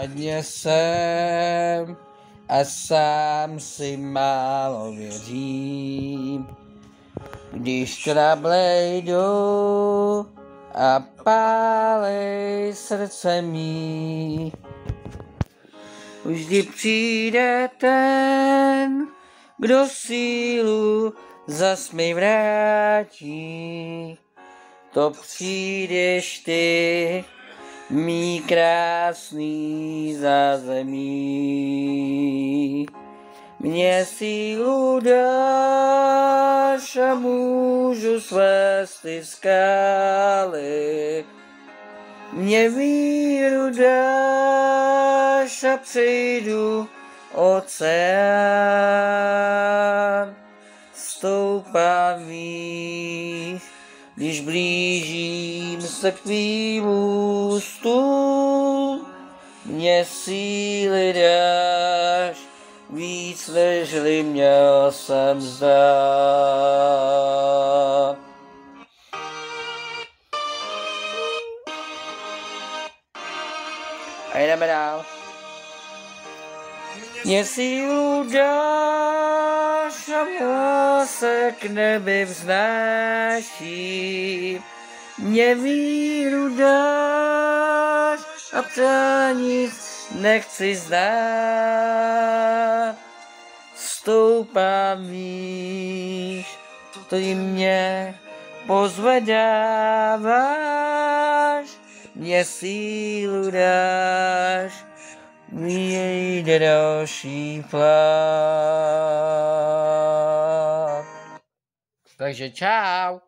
Radně jsem a sám si málo věřím, když trable jdou a pálej srdce mý. Vždy přijde ten, kdo sílu zas mi vrátí. To přijdeš ty, mý krásný zázemí. Mě sílu dáš a můžu svést ty skály. Mě víru dáš a přejdu oceán. Stoupám výš, když blížím se k tvýmu stůl, mě síly dáš, víc nežli měl jsem zdát. A jdeme dál. Mě sílu dáš a já se k nebi vznáším. Mě víru dáš a přání nechci znát. Stoupám výš, ty mě pozvedáváš, mě sílu dáš, vyjde další plán. Takže čau.